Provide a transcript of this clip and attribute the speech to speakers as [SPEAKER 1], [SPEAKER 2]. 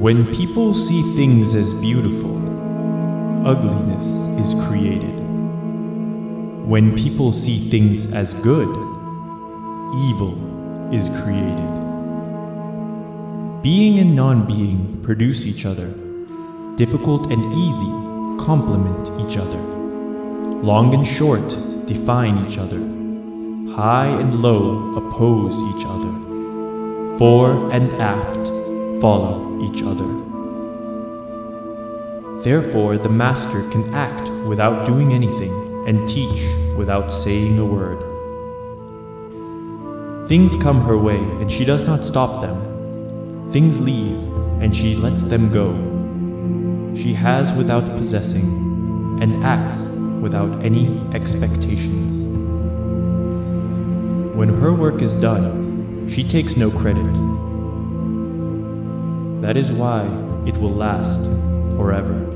[SPEAKER 1] When people see things as beautiful, ugliness is created. When people see things as good, evil is created. Being and non being produce each other. Difficult and easy complement each other. Long and short define each other. High and low oppose each other. Fore and aft follow each other. Therefore, the master can act without doing anything and teach without saying a word. Things come her way and she does not stop them. Things leave and she lets them go. She has without possessing and acts without any expectations. When her work is done, she takes no credit. That is why it will last forever.